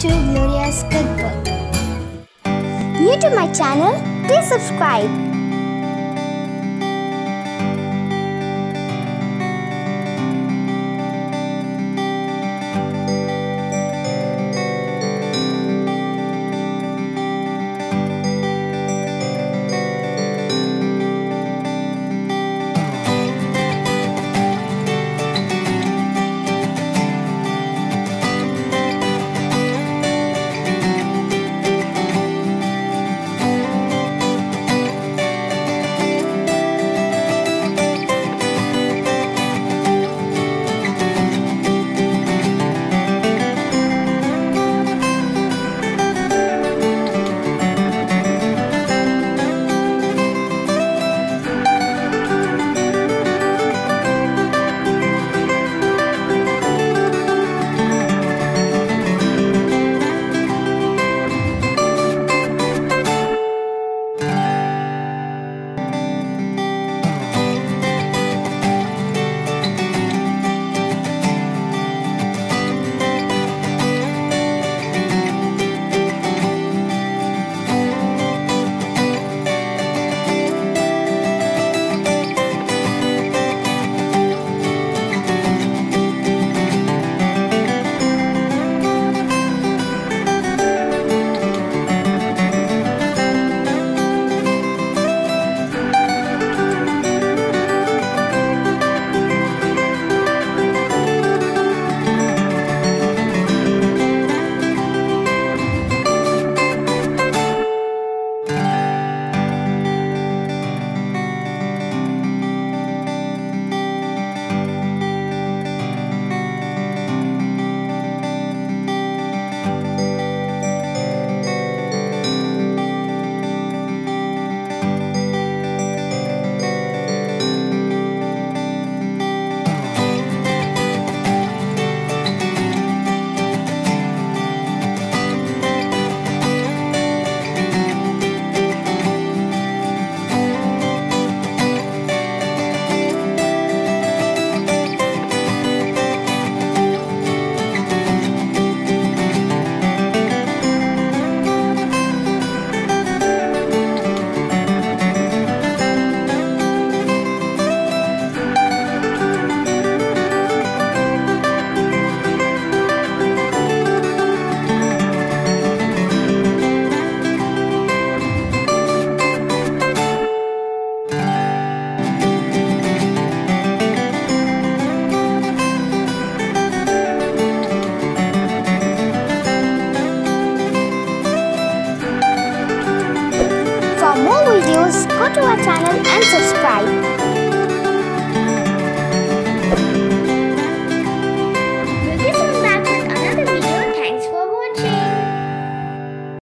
to Gloria's Cookbook. New to my channel, please subscribe. go to our channel and subscribe.